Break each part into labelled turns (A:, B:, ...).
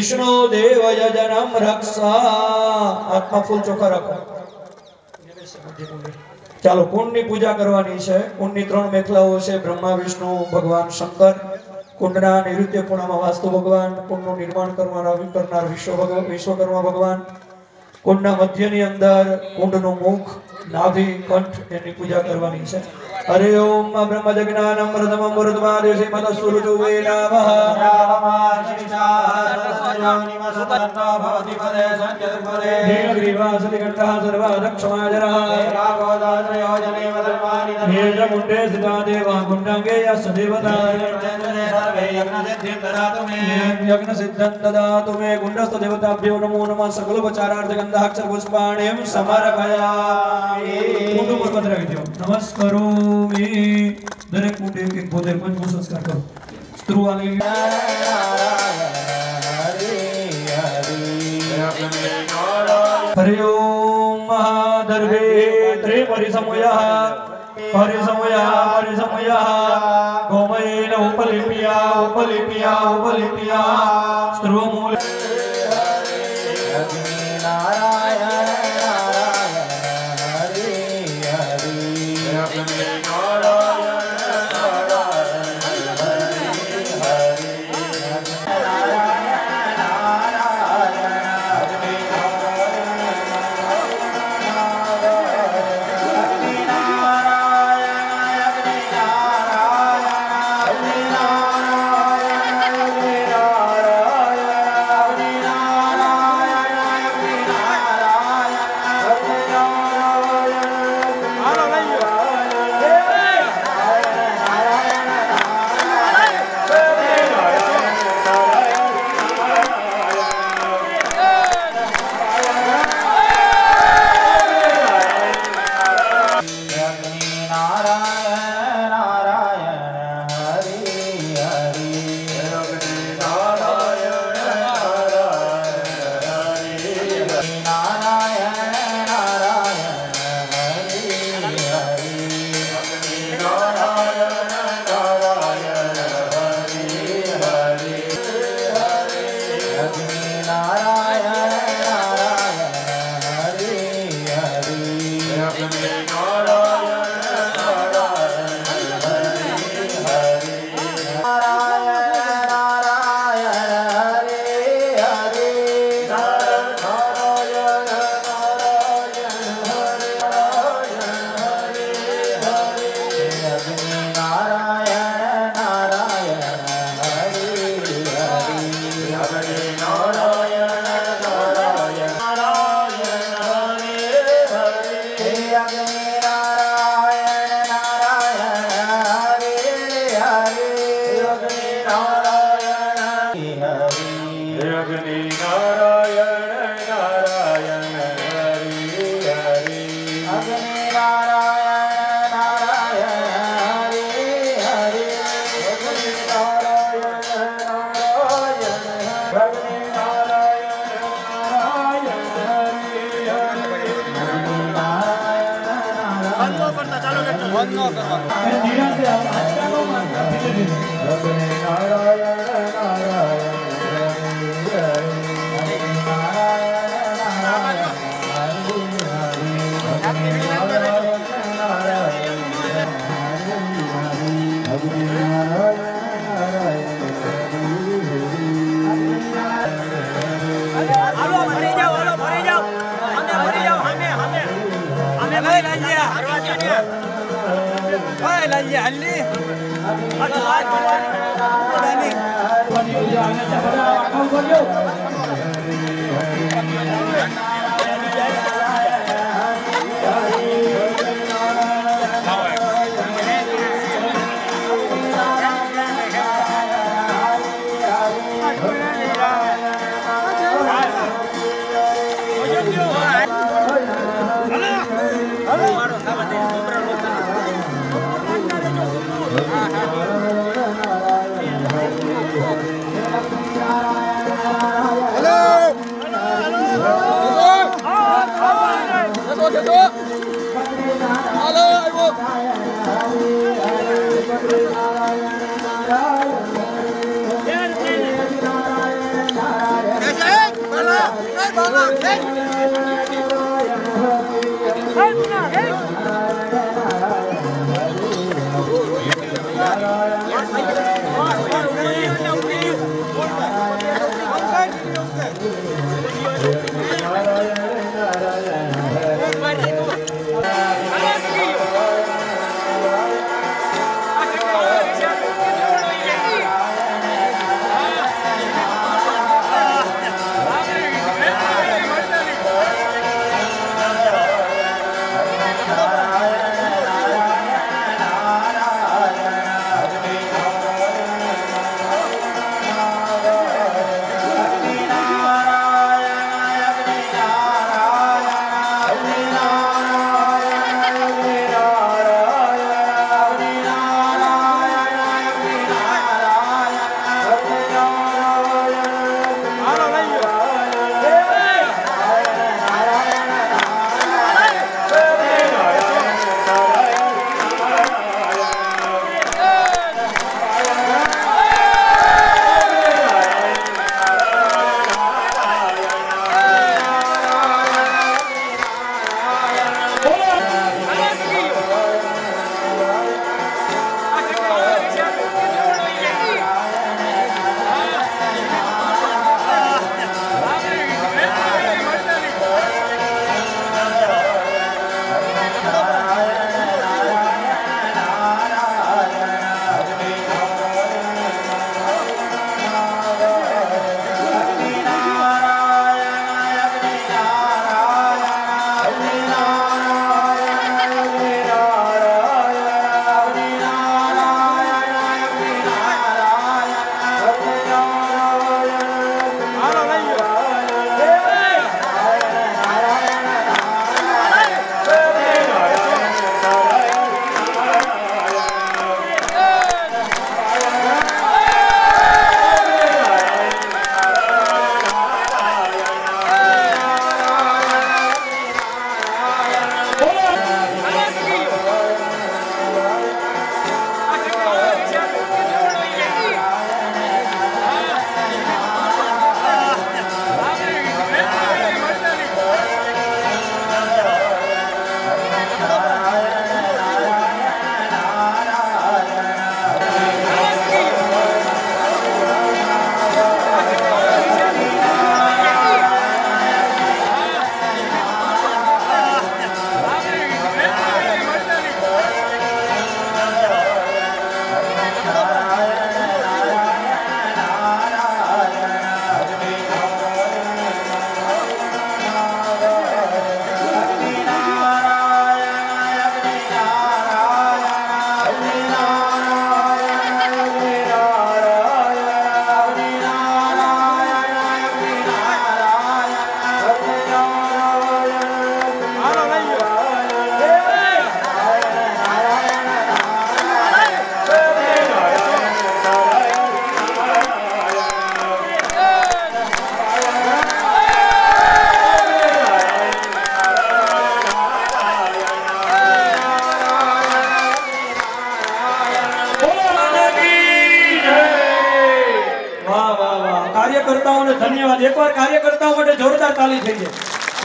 A: વિષ્ણુ દેવય જનમ રક્ષા આત્મા ફૂલ ચોખ્ખા રાખો ચાલો કુંડની પૂજા કરવાની છે કુંડની ત્રણ મેખલાઓ છે બ્રહ્મા વિષ્ણુ ભગવાન શંકર કુંડના નૈઋત્ય ખૂણામાં વાસ્તુ ભગવાન કુંડનું નિર્માણ કરનાર કરનાર વિશ્વ ભગવાન વિશ્વકર્મા ભગવાન કુંડના મધ્યની અંદર કુંડનું મુખ નાભિ કંઠ એની પૂજા કરવાની છે हरे ओम ब्रह्म जज्ञानम प्रथम मृतवादेशे मनस्सुरुचो वेदावः भवति पदे सञ्चतुर्पदे देवग्रीवासति कर्ता सर्वादक्षमाजरः राघवदात्रयो जने वदन्मा સર્વાધક્ષમાજરઃ हेजमुण्डे सिता देवा गुण्डाङ्गे यस्य देवता यज्ञसिद्धं ददातु मे गुण्डस्थदेवताभ्यो नमो नमः सकलोपचारार्थगन्धाक्षरपुष्पाणिं समर्पयामि કુંડ ઉપર પત્ર રાખી દો નમસ્કરોમિ દરેક કુંડ એક એક પોતે પંચમો સંસ્કાર કરો સ્ત્રુ આવી હરિ ઓમ મહાદર્ભે ત્રિપરિસમયઃ
B: परिसमया परिसमया। गोमयेन उपलिप्या उपलिप्या उपलिप्या। सर्वमूल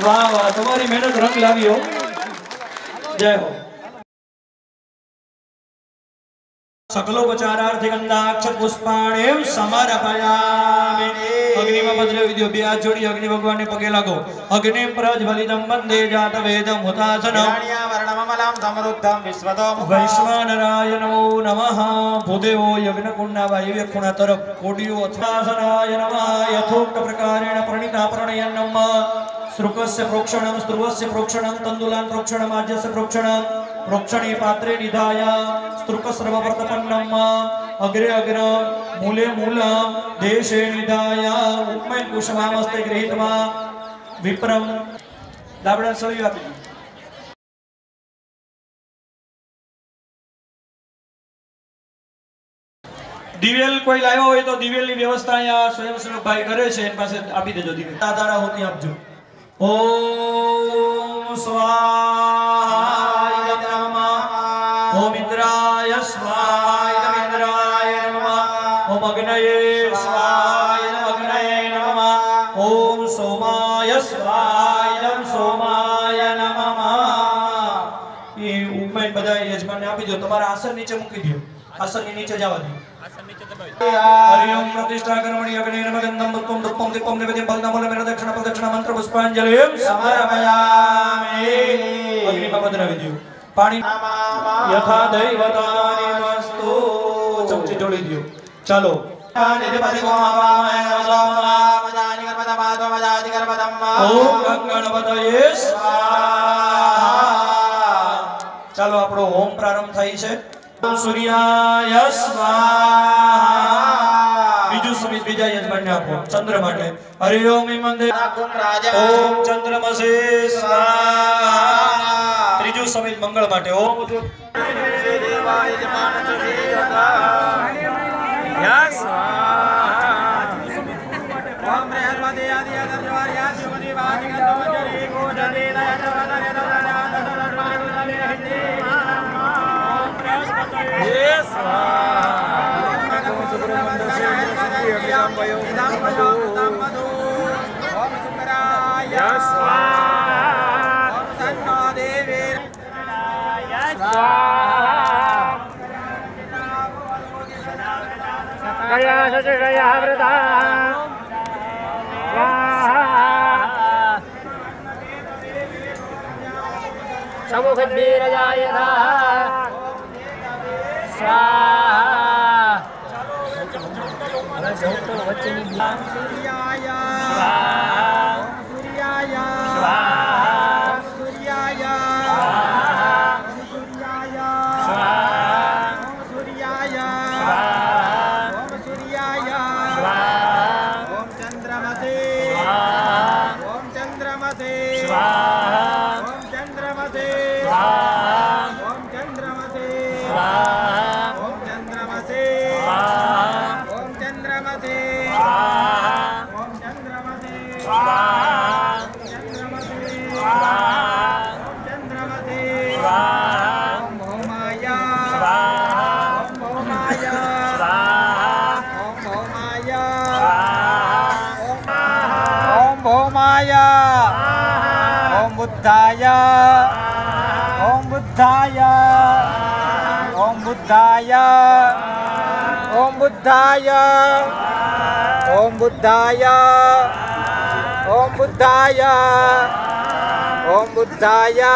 A: વાહ વાહ તમારી મહેનત રંગ લાવી હો જય હો સકલોપચારાર્થે ગંધાક્ષ પુષ્પાણેમ સમર્પયામિ અગ્નિમાં ભદ્ર વિદ્યો બે હાથ જોડી અગ્નિ ભગવાનને પગે લાગો અગ્નિ પ્રજ્વલિતમ વંદે જાત વેદમ હુતાસનમ
B: હિરણ્યાવર્ણમમલાં સમૃદ્ધં વિશ્વતોમુખં
A: વૈશ્વાનરાય નમો નમઃ ભૂદેવો યજ્ઞકુંડના વાયવ્ય ખૂણા તરફ કોડિયો અથાસનાય નમઃ યથોક્ત પ્રકારેણ પ્રણિતા श्रुकस्य प्रोक्षणं स्त्रुवस्य प्रोक्षणं तण्डुलान् प्रोक्षणं आज्यस्य प्रोक्षणं प्रोक्षणे पात्रे निधाय स्त्रुक सर्ववर्तपन्नं अग्रे अग्रं मूले मूलं देशे निधाय उपमे कुशमामस्ते गृहीत्वा विप्रम દાબડા સળી આપી દિવેલ કોઈ લાવ્યો હોય તો દિવેલની વ્યવસ્થા અહીંયા સ્વયંસેવકભાઈ કરે છે એની પાસે આપી દેજો દિવેલ તાદારા હોતી આપજો ओम स्वाहाय नमः। ओम इंद्राय स्वाहाय नमः इंद्राय नमः। ओम अग्नये स्वाहाय नमः, अग्नये नमः। ओम सोमाय स्वाहाय नमः, सोमाय नमः। ये उपमेन बधाई यजमान ने आपी दो तुम्हारा आसन नीचे जावा दियो। ഹരിയും പ്രതിഷ്ഠാ കർമ്മണി അഭിനയനം ഗന്ധം പുഷ്പം ദുഃഖം ദിപ്പം നിവേദ്യം പദ്മമൂലമേന ദക്ഷിണ പ്രദക്ഷിണ മന്ത്ര പുഷ്പാഞ്ജലിയും സമർപ്പയാമി അഗ്നിപമത്തിന് വിദ്യു પાણી યથા દૈવતાની મસ્તુ ચમચી જોડી દો ચાલો ચાલો આપણો હોમ પ્રારંભ થાય છે સૂર્યાય સ્વાહા બીજું સમિત બીજા યજમાનને આપો ચંદ્ર માટે હરિ ઓમ મંદિર ઓમ ચંદ્રમસે સ્વાહા ત્રીજું સમિત મંગળ માટે ઓમ
B: कया सचया वृता समुखद्वीरजायता સ્વાહા હવે જવું તો વચ્ચેની સ્વાહા સ્વાહા
C: Om Buddhaya.
B: Om Buddhaya.
C: Om
B: Buddhaya. Om
C: Buddhaya.
B: Om Buddhaya.
C: Om
B: Buddhaya.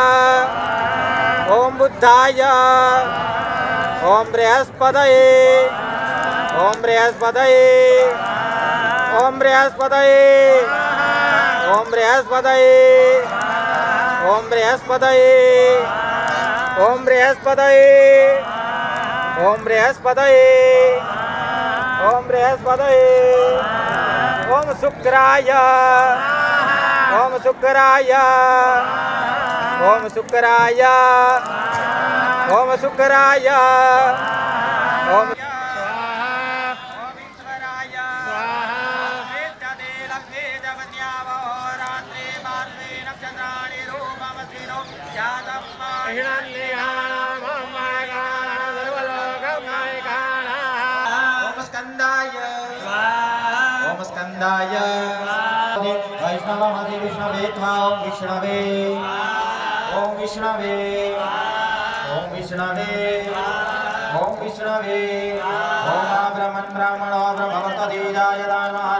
B: Om
C: Buddhaya.
A: Om Brihaspadaye. Om
B: Brihaspadaye. Om Brihaspadaye. Om Brihaspadaye. ओम बृहस्पत ओम बृहस्पत ओम बृहस्पत ओम बृहस्पत ओम शुक्राय। ओम शुक्राय। ओम शुक्राय। ओम शुक्राय। ओम Om Vishnu Om Vishnu Om Vishnu Om Vishnu Om Vishnu Om Vishnu Om Vishnu Om Vishnu Om Vishnu Om Vishnu Om Vishnu Om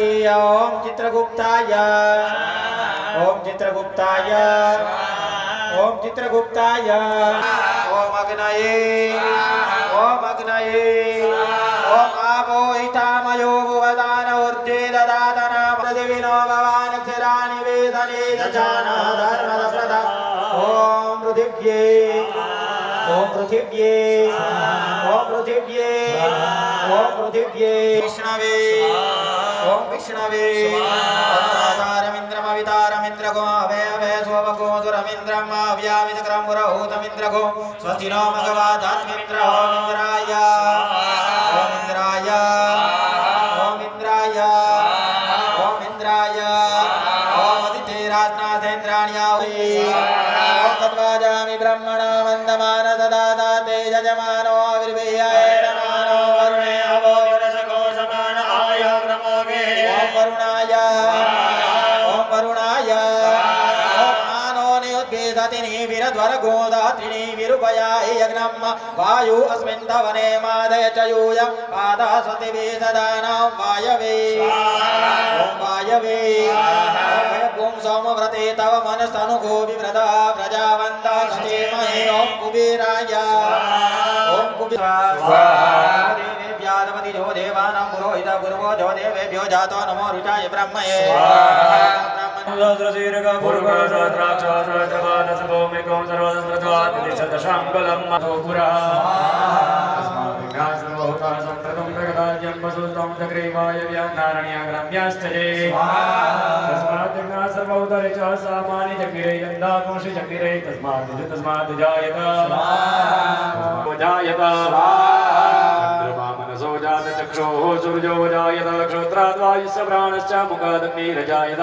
B: ओम चित्रगुप्ताय। ओम चित्रगुप्ताय। ओम चित्रगुप्ताय। ओम अग्नये। ओम अग्नये। ओम आपोहितामयो भुवदान ऊर्जे ददातना पृथिविनो भवान क्षराणि वेदने दजाना धर्मदप्रदा ओम पृथिव्ये। ओम पृथिव्ये। ओम पृथिव्ये। ओम पृथिव्ये। कृष्ण भगो स्वस्ति no भगवादात्मिन्द्र ओम इन्द्राय ओम इन्द्राय ओम तद्वाजामि ब्रह्मणा वन्दमान सदा ते त्वयाहि वायु अस्मिन् धवने मादय च यूय। पादा सति वेददानां वायवे। वायवे। ॐ सोमव्रते तव मनस्तनुगो विव्रता प्रजावन्ता सचेमहे ॐ कुबेराय ॐ कुबेराय। देवानां पुरोहित गुरुवो जो देवेभ्यो जातो नमो रुचाय ब्रह्मये
C: मनसो जातचक्षोः सूर्यो जायत क्षोत्राद्वायुश्च प्राणश्च मुखादग्निरजायत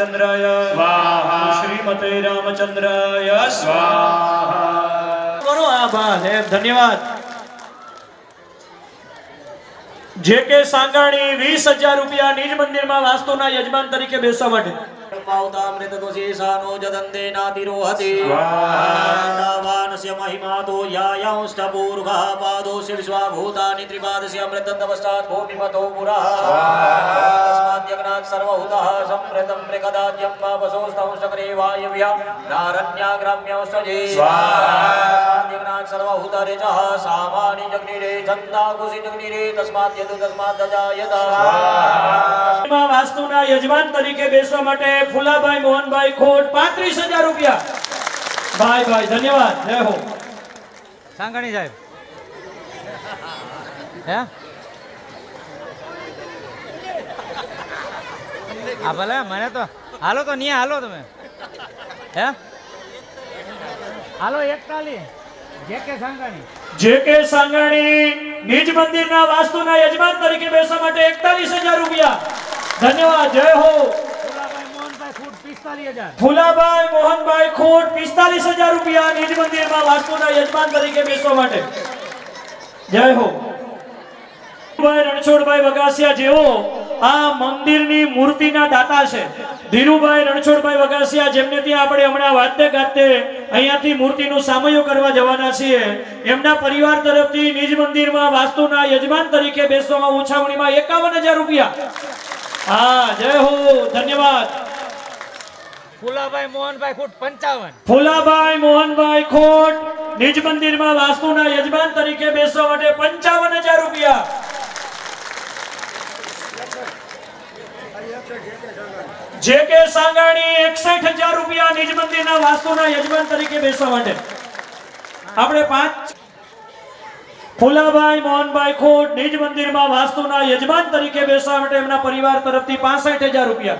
C: સ્વાહા.
A: શ્રીમતે રામચંદ્રાય
C: સ્વાહા
A: કરો આ બસ એમ ધન્યવાદ જે કે સાંગાણી વીસ હજાર રૂપિયા નિજ મંદિરમાં વાસ્તુના યજમાન તરીકે બેસવા માટે
D: पावतामृतदोषेशानो जदन्तेनातिरोहते
C: स्वाहा।
D: दावानस्य महिमातो यायांष्टपूर्वः पादोऽस्य विश्वाभूतानि त्रिपादस्य अमृतन्तपश्चात् भूमिमतो पुरः तस्माद्यग्नात् सर्वभूतः सम्प्रतं मृगदाद्यं पापसोस्तंशकरे वायव्य नारण्याग्राम्यौषजे तस्माद्यग्नात् सर्वभूतरिजः सामानि जग्निरे छन्दाकुशि जग्निरे तस्मात् यदु तस्मात् दजायत
A: માં વાસ્તુના યજમાન તરીકે બેસવા માટે ફુલાભાઈ મોહનભાઈ ખોટ પાંત્રીસ હજાર રૂપિયા ભાઈ ભાઈ ધન્યવાદ જય હો
E: સાંગણી સાહેબ હે હા ભલે મને તો હાલો તો નહીં હાલો તમે. હે? હાલો એકતાલી. જે કે સાંગણી.
A: જે કે સાંગાણી નિજ મંદિરના વાસ્તુના યજમાન તરીકે બેસવા માટે એકતાલીસ હજાર રૂપિયા. ધન્યવાદ જય હો.
E: ફુલાભાઈ મોહનભાઈ
A: ખોટ પિસ્તાલીસ હજાર રૂપિયા નિજ મંદિરમાં વાસ્તુના યજમાન તરીકે બેસવા માટે. જય હો. ધીરુભાઈ રણછોડભાઈ વગાસિયા જેઓ આ મંદિરની મૂર્તિના દાતા છે. ધીરુભાઈ રણછોડભાઈ વગાસિયા જેમને ત્યાં આપણે હમણાં વાતે ગાતે અહીંયાથી મૂર્તિનું સામયો કરવા જવાના છીએ. એમના પરિવાર તરફથી નિજ મંદિરમાં વાસ્તુના યજમાન તરીકે બેસવામાં ઉછાવણીમાં એકાવન હજાર રૂપિયા. હા જય હો ધન્યવાદ.
E: ફુલાભાઈ મોહનભાઈ ખોટ પંચાવન.
A: ફુલાભાઈ મોહનભાઈ ખોટ નિજ મંદિરમાં વાસ્તુના યજમાન તરીકે બેસવા માટે પંચાવન હજાર રૂપિયા. જે કે સાંગાણી એકસઠ હજાર રૂપિયા નિજ મંદિરના વાસ્તુના યજમાન તરીકે બેસવા માટે. આપણે પાંચ ફુલાભાઈ, મોહનભાઈ ખોટ નિજ મંદિરમાં વાસ્તુના યજમાન તરીકે બેસવા માટે એમના પરિવાર તરફથી પાસઠ હજાર રૂપિયા.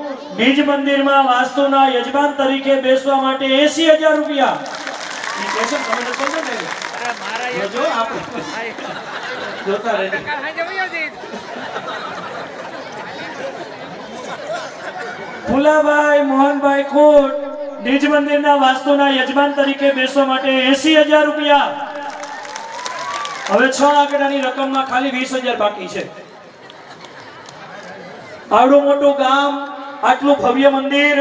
A: બીજ મંદિરમાં વાસ્તુના યજમાન તરીકે બેસવા માટે 80000 રૂપિયા. એ કેસો તમે તો સમજો ને. અરે મારા જો આપ જોતા રહેજો. ફુલાભાઈ મોહનભાઈ કોટ બીજ મંદિરના વાસ્તુના યજમાન તરીકે બેસવા માટે 80000 રૂપિયા. હવે 6 આંકડાની રકમમાં ખાલી 20000 બાકી છે. આવડું મોટું ગામ આટલું ભવ્ય મંદિર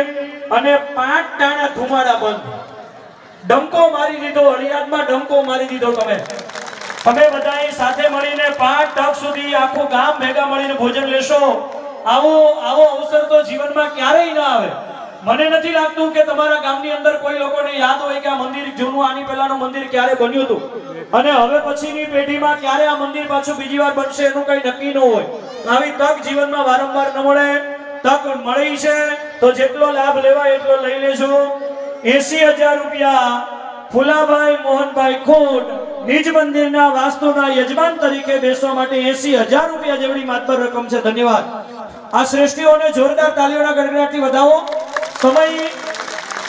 A: અને પાંચ ટાણા ધુમાડા બંધ. ડંકો મારી દીધો, હળિયાદમાં ડંકો મારી દીધો તમે. તમે બધાએ સાથે મળીને પાંચ તક સુધી આખું ગામ ભેગા મળીને ભોજન લેશો. આવો આવો અવસર તો જીવનમાં ક્યારેય ના આવે. મને નથી લાગતું કે તમારા ગામની અંદર કોઈ લોકોને યાદ હોય કે આ મંદિર જૂનું, આની પહેલાનું મંદિર ક્યારે બન્યું હતું. અને હવે પછીની પેઢીમાં ક્યારે આ મંદિર પાછું બીજી વાર બનશે એનું કઈ નક્કી ન હોય. આવી તક જીવનમાં વારંવાર ન મળે. તક મળી છે, તો જેટલો લાભ લેવાય એટલો લઈ લેજો. એસી હજાર રૂપિયા ફુલાભાઈ મોહનભાઈ ખોટ નિજ મંદિરના વાસ્તુના યજમાન તરીકે બેસવા માટે એસી હજાર રૂપિયા જેવડી માત્ર રકમ છે. ધન્યવાદ. આ શ્રેષ્ઠીઓને જોરદાર તાલીઓના ગડગડાટથી વધાવો. સમય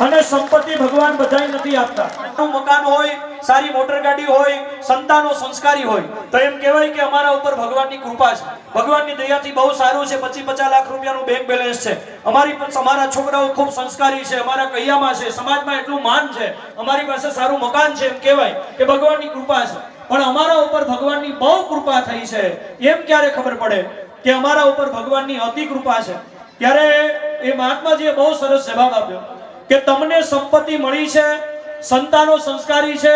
A: અને સંપત્તિ ભગવાન બધાય નથી આપતા. મકાન હોય, સારી મોટર ગાડી હોય, સંતાનો સંસ્કારી હોય, તો એમ કહેવાય કે અમારા ઉપર ભગવાનની કૃપા છે. ભગવાનની દયાથી બહુ સારું છે પચીસ પચાસ લાખ રૂપિયાનું બેંક બેલેન્સ છે. અમારી અમારા છોકરાઓ ખૂબ સંસ્કારી છે, અમારા કૈયામાં છે, સમાજમાં એટલું માન છે, અમારી પાસે સારું મકાન છે એમ કહેવાય કે ભગવાનની કૃપા છે. પણ અમારા ઉપર ભગવાનની બહુ કૃપા થઈ છે, એમ ક્યારે ખબર પડે કે અમારા ઉપર ભગવાનની અતિ કૃપા છે? ત્યારે એ મહાત્માજીએ બહુ સરસ જવાબ આપ્યો. કે તમને સંપત્તિ મળી છે, સંતાનો સંસ્કારી છે,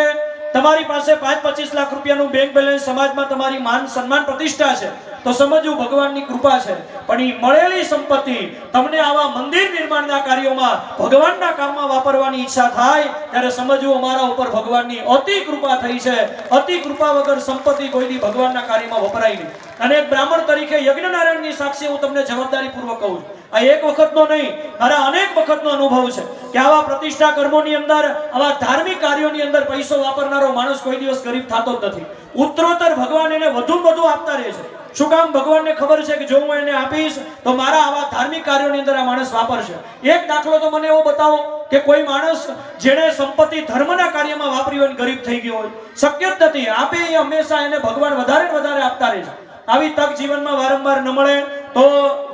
A: તમારી પાસે પાંચ પચીસ લાખ રૂપિયાનું બેંક બેલેન્સ સમાજમાં તમારી માન સન્માન પ્રતિષ્ઠા છે, તો સમજવું ભગવાનની કૃપા છે. પણ એ મળેલી સંપત્તિ તમને આવા મંદિર નિર્માણના કાર્યોમાં, ભગવાનના કામમાં વાપરવાની ઈચ્છા થાય, ત્યારે સમજવું અમારા ઉપર ભગવાનની અતિ કૃપા થઈ છે. અતિ કૃપા વગર સંપત્તિ કોઈની ભગવાનના કાર્યમાં વપરાય નહીં. અને એક બ્રાહ્મણ તરીકે યજ્ઞનારાયણની સાક્ષી હું તમને જવાબદારીપૂર્વક કહું છું. આ એક વખતનો નહીં, મારા અનેક વખતનો અનુભવ છે કે આવા પ્રતિષ્ઠા કર્મોની અંદર, આવા ધાર્મિક કાર્યોની અંદર પૈસો વાપરનારો માણસ કોઈ દિવસ ગરીબ થતો જ નથી. ઉત્તરોત્તર ભગવાન એને વધુ વધુ આપતા રહે છે. શું કામ ભગવાનને ખબર છે કે જો હું એને આપીશ, તો મારા આવા ધાર્મિક કાર્યોની અંદર આ માણસ વાપરશે? એક દાખલો તો મને એવો બતાવો કે કોઈ માણસ જેણે સંપત્તિ ધર્મના કાર્યમાં વાપરી હોય ગરીબ થઈ ગયો હોય. શક્ય જ નથી. આપે એ હંમેશા એને ભગવાન વધારે ને વધારે આપતા રહે છે. આવી તક જીવનમાં વારંવાર ન મળે. તો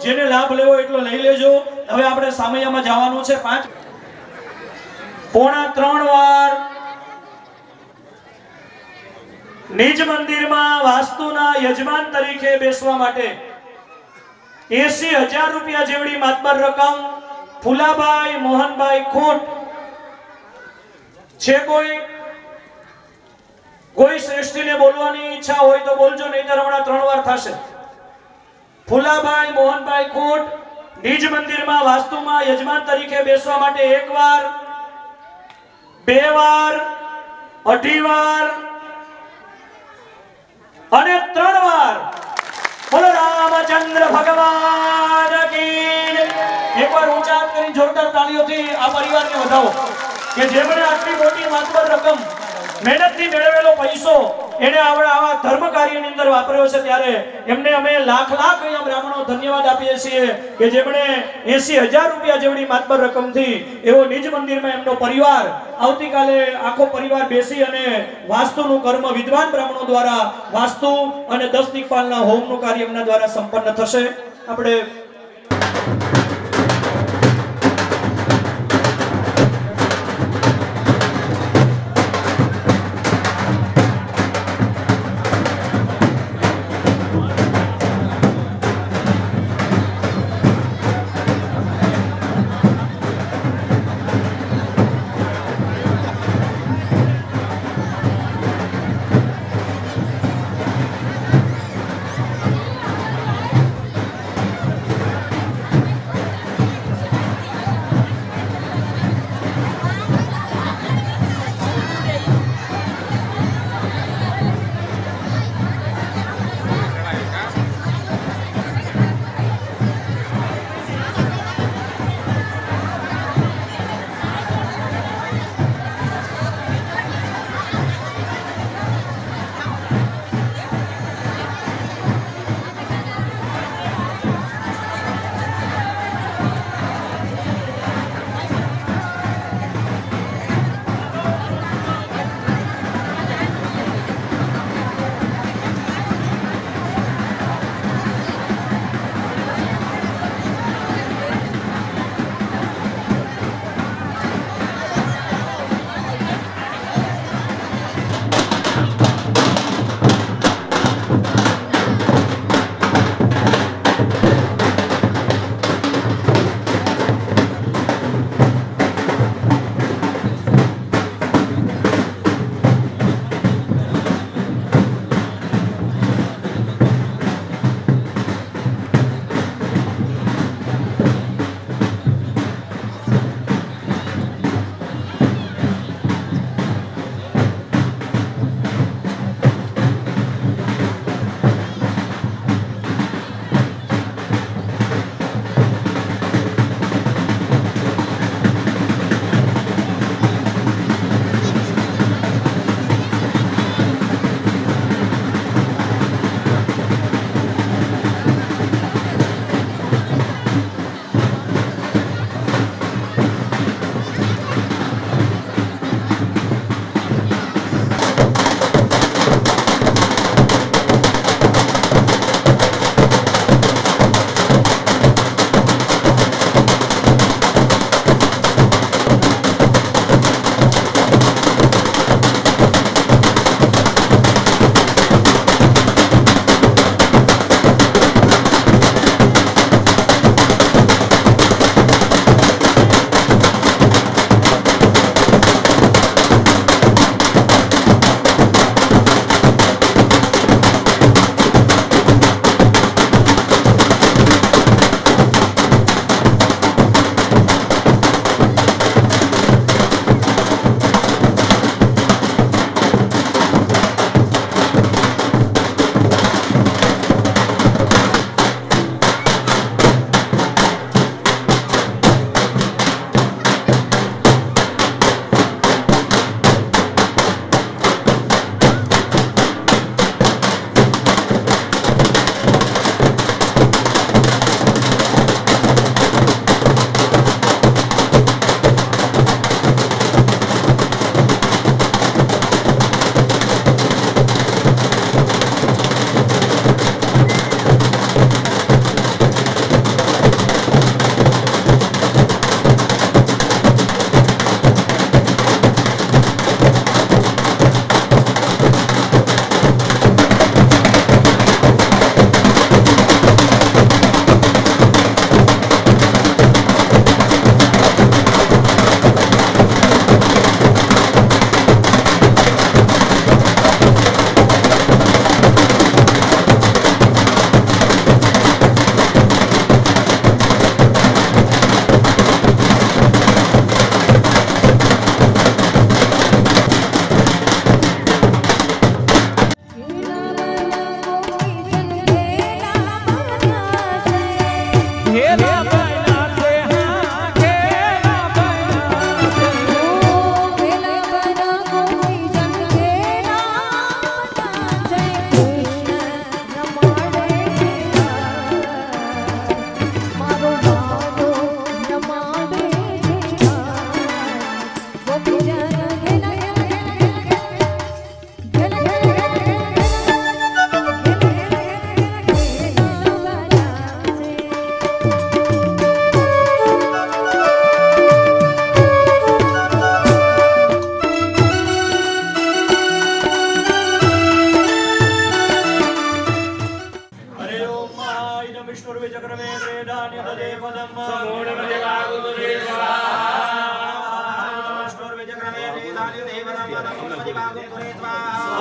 A: જેને લાભ લેવો એટલો લઈ લેજો. હવે આપણે સામૈયામાં જવાનું છે પાંચ. પોણા ત્રણ વાર નિજ મંદિરમાં વાસ્તુના યજમાન તરીકે બેસવા માટે એસી હજાર રૂપિયા જેવડી માતબર રકમ ફુલાભાઈ મોહનભાઈ ખોટ. છે કોઈ કોઈ શ્રેષ્ઠીને બોલવાની ઈચ્છા હોય તો બોલજો નહીં તો હમણાં ત્રણ વાર થશે. ફુલાભાઈ મોહનભાઈ ખોટ નિજ મંદિરમાં વાસ્તુમાં યજમાન તરીકે બેસવા માટે એક વાર બે વાર અઢી વાર અને ત્રણ વાર બોલો રામચંદ્ર ભગવાન. એકવાર ઊંચા કરીને જોરદાર તાળીઓથી આ પરિવારને વધાવો કે જેમણે આટલી મોટી માત્ર રકમ મહેનતથી મેળવેલો પૈસો એને આપણે આવા ધર્મ કાર્યની અંદર વાપર્યો છે ત્યારે એમને અમે લાખ લાખ અહીંયા બ્રાહ્મણો ધન્યવાદ આપીએ છીએ કે જેમણે એસી હજાર રૂપિયા જેવડી માતબર રકમથી એવો નિજ મંદિરમાં એમનો પરિવાર આવતીકાલે આખો પરિવાર બેસી અને વાસ્તુનું કર્મ વિદ્વાન બ્રાહ્મણો દ્વારા વાસ્તુ અને દસ દિક્પાલના હોમનું કાર્ય એમના દ્વારા સંપન્ન થશે. આપણે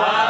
B: Wow.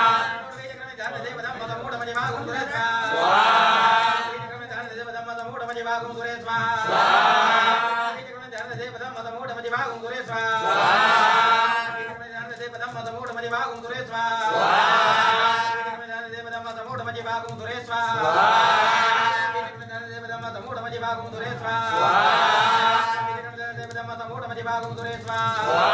B: 谢
F: 谢。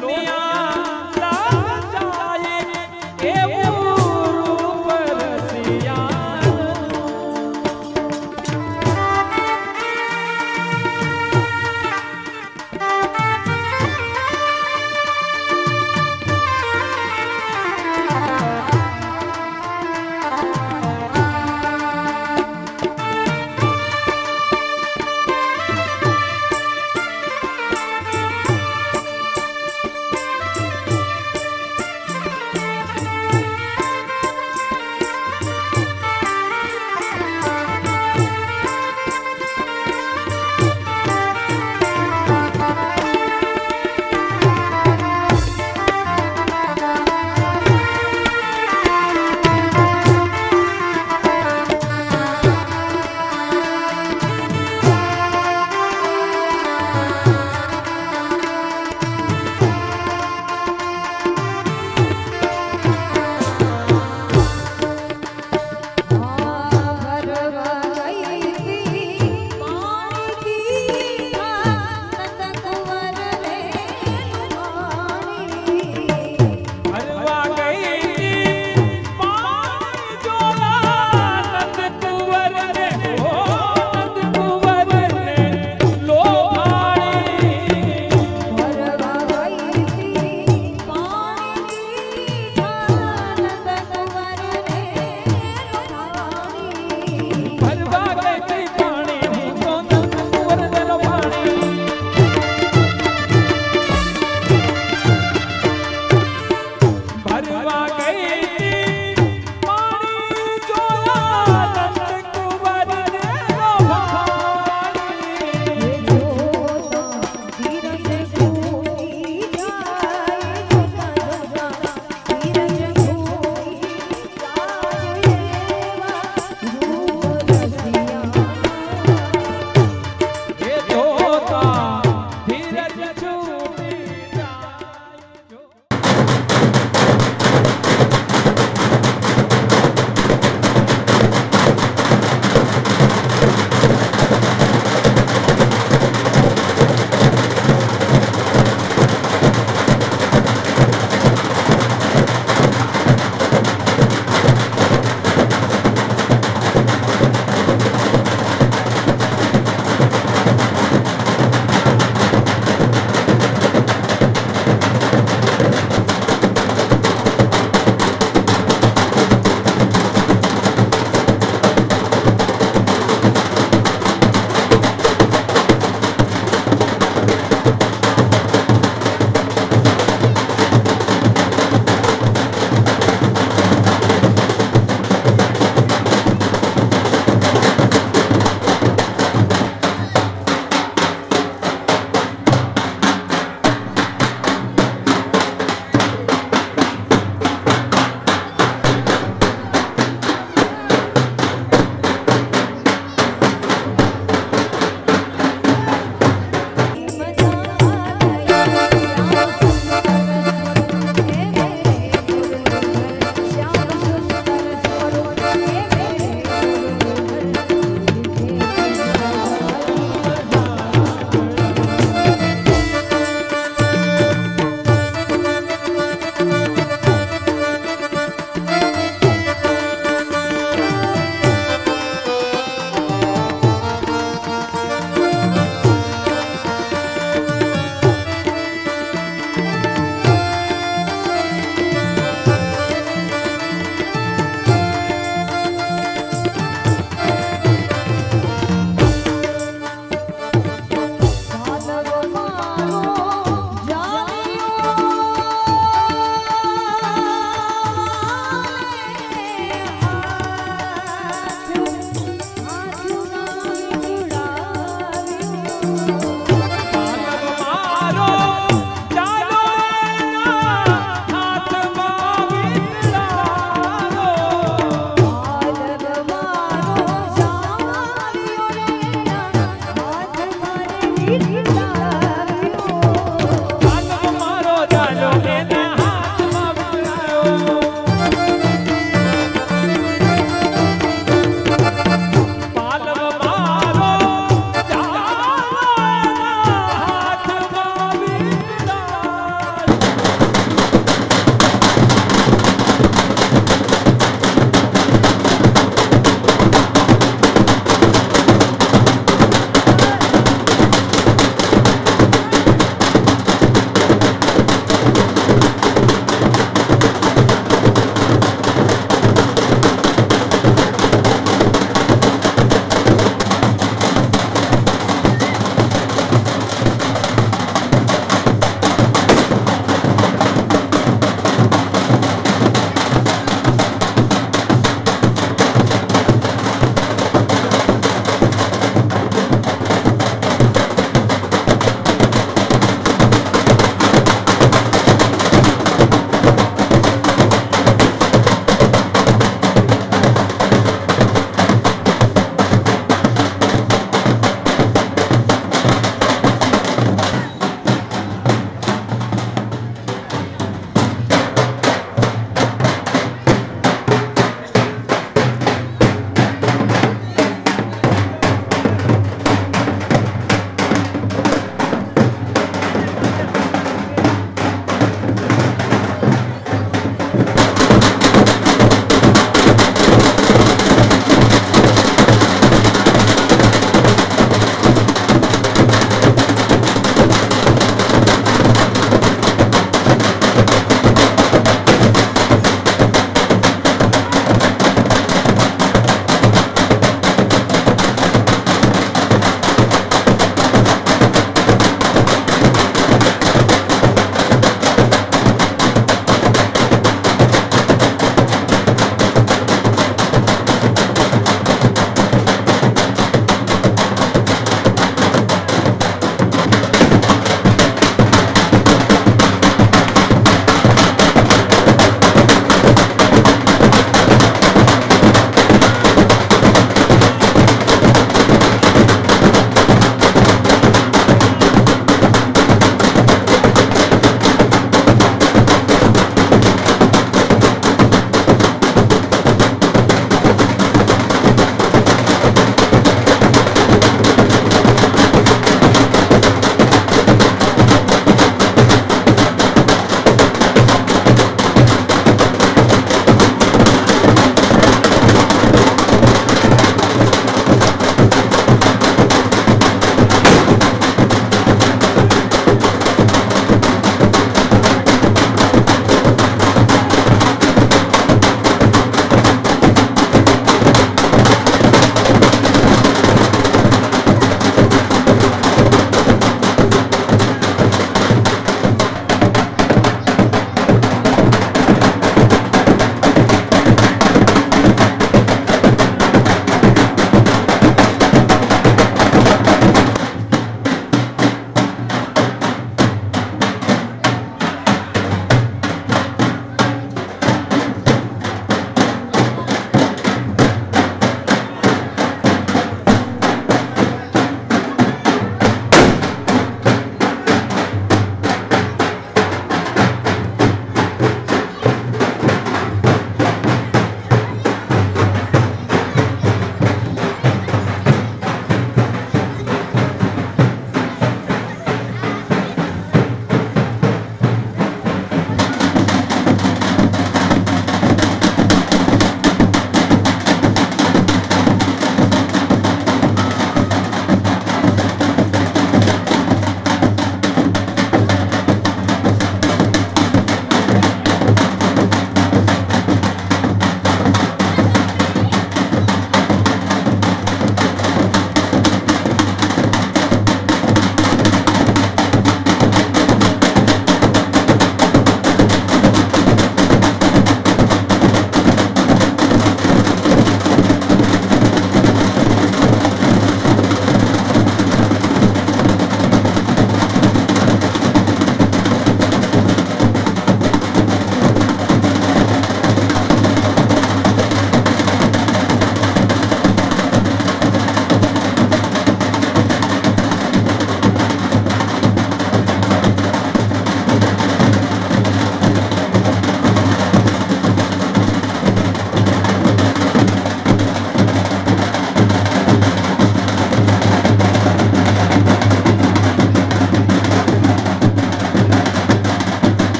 A: દુનિયા જાય એવું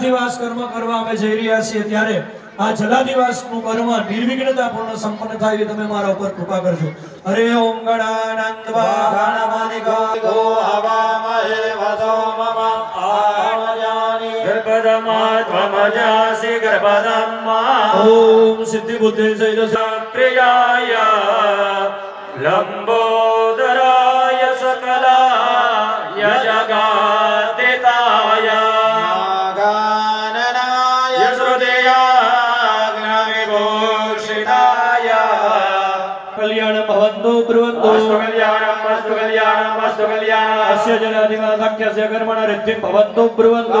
A: જલાધિવાસ કર્મ કરવા અમે જઈ રહ્યા છીએ ત્યારે આ જલાધિવાસનું કર્મ નિર્વિઘ્નતાપૂર્ણ સંપન્ન થાય તમે મારા ઉપર કૃપા કરજો. હરે ઓમ
B: હવામહે મમ
C: ગર્ભદમાત્મજાસી ગર્ભદમ્મા
A: ઓમ સિદ્ધિ બુદ્ધિ સૈલ
C: પ્રિયાય. લંબોદરાય
A: से जनाधिवासख्य से कर्मण रिद्धि भवन्तु ब्रुवन्तु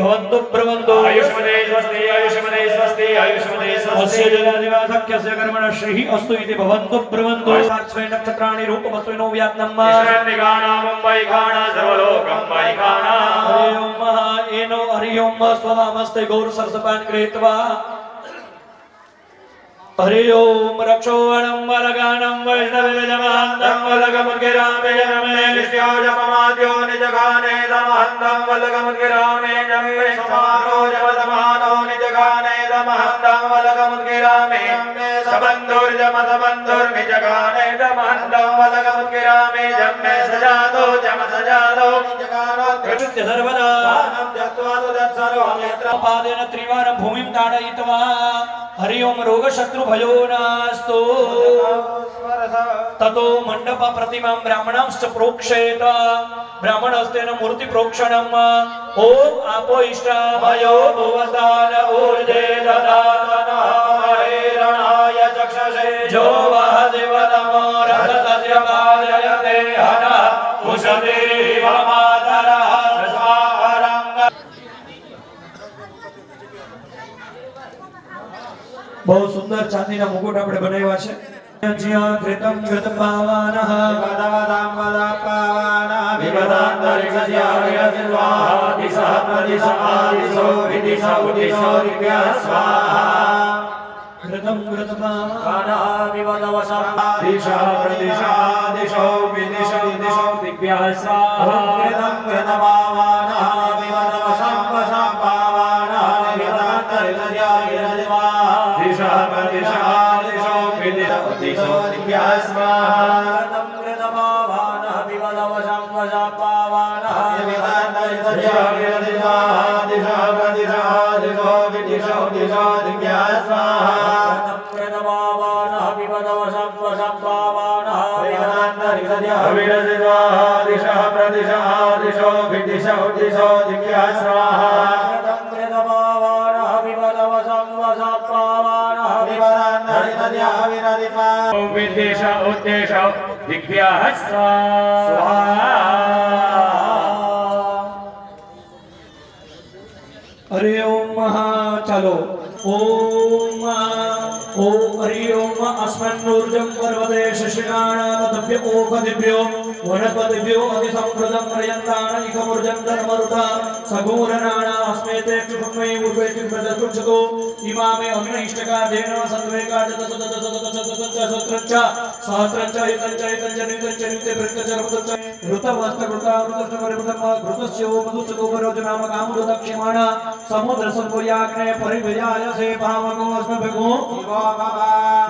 A: भवन्तु ब्रुवन्तु।
C: आयुष्मदे स्वस्ति आयुष्मदे स्वस्ति
A: आयुष्मदे स्वस्य जनाधिवासख्य से कर्मण श्रीः अस्तु इति भवन्तु ब्रुवन्तु। साक्षे नक्षत्राणि रूपमस्विनो व्याप्तं मा शरणिगाणां वैघाणा
B: सर्वलोकं वैघाणा हरि ओम महा एनो हरि ओम स्वाहा गौर सरसपान कृत्वा हरि ओम रक्षोवणं वरगानं वैष्णवविजमान्तं वलगमुद्गिरामेजमे निश्योजममाद्यो
A: निजघाने समहन्तं
B: वलगमुद्गिरामे जमे समानो जपसमानो
A: निजघाने समहन्तं वलगमुद्गिरामे सबंधुर्जमसबंधुर्भिजगाने जमहन्दं हरि ओम रोग शत्रु भयो नास्तो। ततो मंडप प्रतिमां ब्राह्मणांश्च प्रोक्षेत। ब्राह्मणस्तेन मूर्ति प्रोक्षण ओम आपो इष्टाभयो भुवदान ऊर्जे
B: ददानः ચક્ષસે
A: જો વહ દેવતમો રથતસ્ય પાદયતે હન ઉષદેવ માતરઃ સ્વારંગ બહુ સુંદર ચાંદીના મુકુટ આપણે બનાવ્યા છે જ્યાં કૃતમ કૃત પાવાનઃ
B: વિપદવદામ વદપાવાના વિપદાંતરિક્ષસ્યા વિરસિર્વાહા દિશઃ પ્રદિશમાદિશો વિદિશો ઉદિશો દિવ્યા સ્વાહા घृतम् घृतमादिशो विदिशो दिशो दिव्यः स्वाहा। घृतम् घृतमावा उद्देश उद्देश दिग्भ्यः स्वाहा हरि ओम महा, चलो।
C: ओम ओम हरि ओम
A: अस्मन्नूर्जं पर्वदेश शिखाणामतभ्य ओपदिभ्यो वनपद्भ्यो अभिसम्प्रदं प्रयन्तान इखमुर्जन्दनमरुता सघोरनाणास्मेते क्षुभ्मै उर्वेति प्रदर्शतो इमामे अग्निष्टकादेन सन्वेकाजतसतसतसतसतसतसत्रञ्च सहस्रञ्च एतञ्च एतञ्च नितञ्च निते भृत्तच रमतञ्च ऋतवस्तकृतामृतकृतमरिमृतम् घृतस्यो मधुसुकोपरोजनाम कामरुदक्षिमाण समुद्रसम्भुयाग्ने परिभयायसे भावकोऽस्मभिगो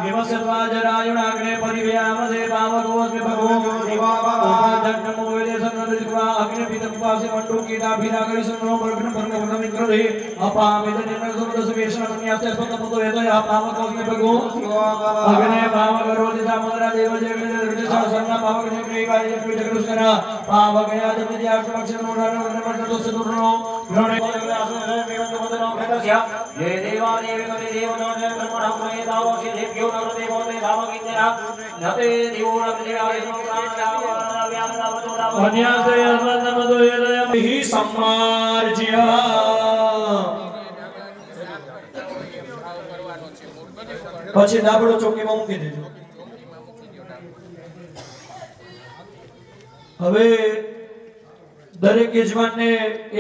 A: विमस्य त्वाजरायुणाग्ने परिभयामसे भावकोऽस्मि भगो शिवा भवादण्डमूल विक्रम अग्नि विदक्वा से मंडो कीटा भीरा करी सुनो बर्गन भंग भंग मित्र रे अपामित निर्मल सुबद सुवेशन कन्यास्त स्वत पुतो हेतो या पावक उसने भगो अग्नि पावक रोज दामोदर देव जय विदर्भ सा सन्ना पावक ने कई बार ये पीठ करुष करा पावक या जब दिया पक्ष मोड़ा न मन तो से दुरनो ग्रहण आसन रे मेवन बदनो खेतस्या ये देवा देवी कवि देव नो जय ब्रह्मण हमरे दावो से देव
D: यो नर देवो ने धामगिंदरा नते देवो न देवा
A: विष्णु प्राण दावो યદયમિ સમ્માર્જ્ય પછી દાબડો ચોકીમાં મૂકી દેજો. હવે દરેક યજમાનને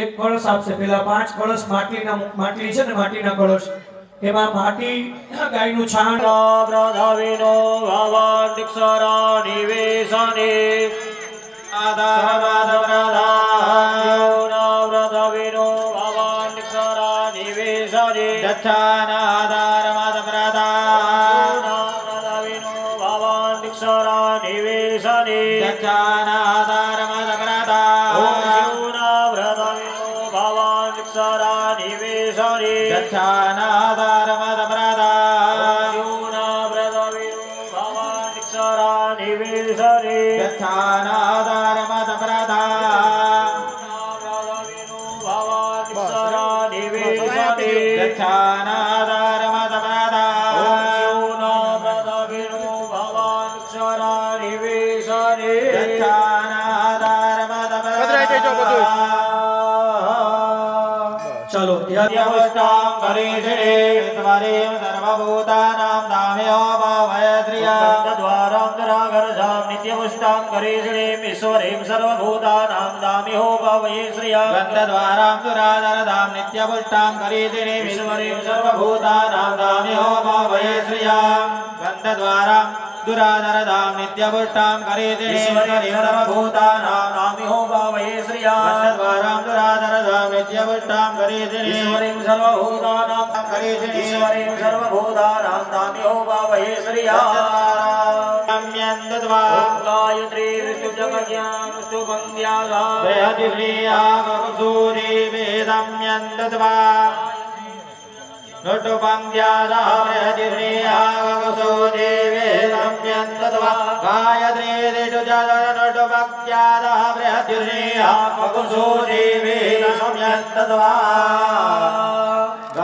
A: એક કળશ આપશે. પેલા પાંચ કળશ માટીના માટલી છે ને માટીના કળશ. એમાં માટી, ગાયનું છાણ.
D: धाः यो
B: नाव्रद
D: विनो भवान् सरानिवेशरि ईश्वरीं सर्वभूतानां दामिहो भवये श्रिया
B: गन्धद्वारां सुराधरदां नित्यपुष्टां करीषिणे विश्वरीं सर्वभूतानां दाम्यो भावये श्रियाँ गन्धद्वारां नित्यपुष्टां
D: सर्वभूतानां दामिहो भवये श्रिया
B: गन्धद्वारां दुराधरदां नित्यपुष्टां करीषिणे
D: ईश्वरीं सर्वभूतानां
B: करीषिणे
D: ईश्वरीं सर्वभूतानां दामिहो भवये श्रिया
B: गम्यन्दद्वा
D: गायत्री विष्णुजगज्ञां विष्णुपङ्क्त्यागा
B: बृहदिश्रियागसूरी वेदम्यन्दद्वा नटुपङ्क्त्यादा बृहदिश्रियागसूरी वेदम्यन्दद्वा गायत्री ऋतुजल नटुपङ्क्त्यादा बृहदिश्रियागसूरी वेदम्यन्दद्वा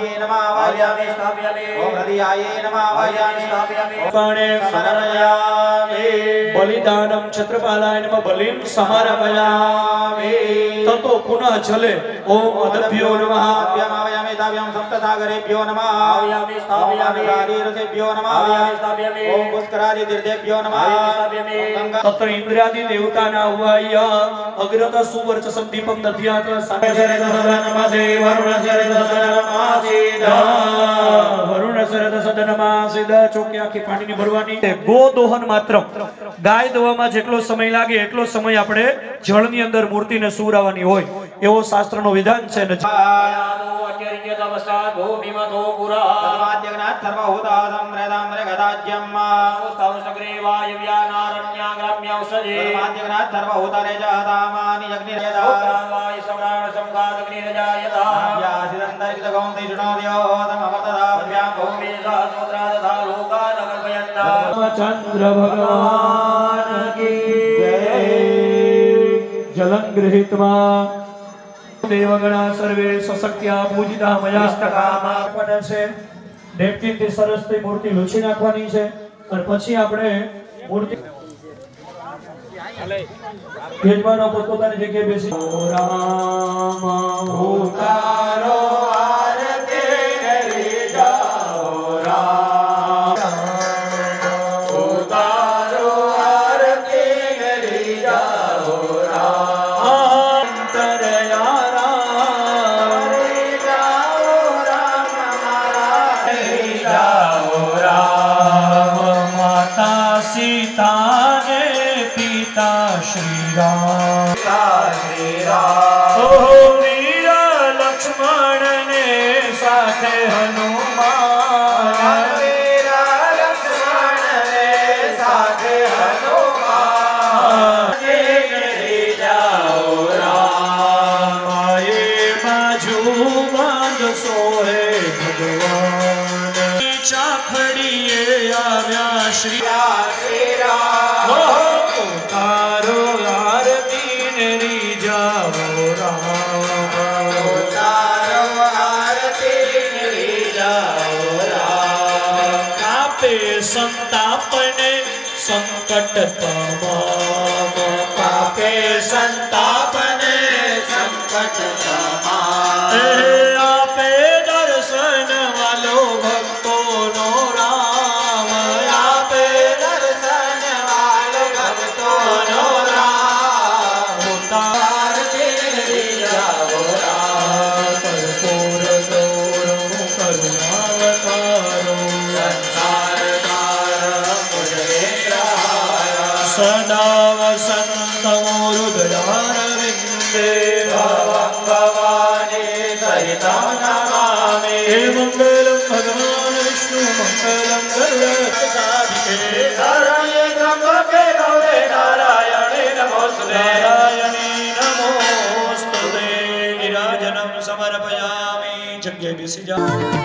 B: पार्श्वे नमः वायामि स्थापयामि ओम हृदयाये नमः वायामि स्थापयामि पणे शरणयामि बलिदानं छत्रपालाय नमः
A: बलिं
B: समर्पयामि
A: ततो पुनः चले ओम अदभ्यो
B: नमः एताभ्यां सप्तसागरेभ्यो नमः। ऋषिभ्यो नमः
D: ओम
B: पुष्करादि तीर्थेभ्यो नमः। तत्र
A: इंद्रादि देवताना उवाय अग्रत सुवर्चसं दीपं दध्यात सरद
B: सदनमासे वरुण
D: सरद सदनमासीद वरुण सरद सदनमासीद ચોકે આખી પાણીની ભરવાની ગો દોહન માત્ર ગાય દોવામાં જેટલો સમય લાગે એટલો સમય આપણે જળની અંદર મૂર્તિને સુવરાવાની એવો શાસ્ત્રનું વિધાન છે ને
B: चंद्र भगवान की દેવગણા સર્વે સશક્ત્યા પૂજિતા મયા. સ્તકામાં છે. ડેપકીનથી સરસથી મૂર્તિ લૂછી નાખવાની છે. અને પછી આપણે મૂર્તિ યજમાનો પોતપોતાની જગ્યાએ બેસી. રામ ઓકારો આ
A: Shri
F: Ram. पापे सन्तापने संकट John.